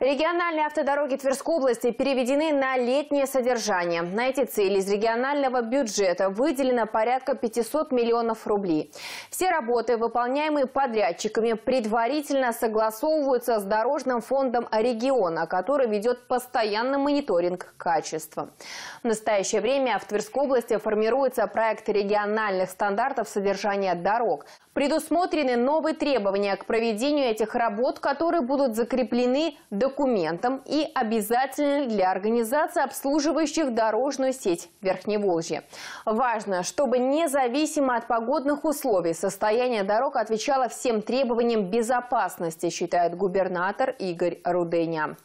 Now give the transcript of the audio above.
Региональные автодороги Тверской области переведены на летнее содержание. На эти цели из регионального бюджета выделено порядка 500 миллионов рублей. Все работы, выполняемые подрядчиками, предварительно согласовываются с Дорожным фондом региона, который ведет постоянный мониторинг качества. В настоящее время в Тверской области формируется проект региональных стандартов содержания дорог. Предусмотрены новые требования к проведению этих работ, которые будут закреплены документом и обязательны для организации, обслуживающих дорожную сеть Верхневолжья. Важно, чтобы независимо от погодных условий состояние дорог отвечало всем требованиям безопасности, считает губернатор Игорь Руденя.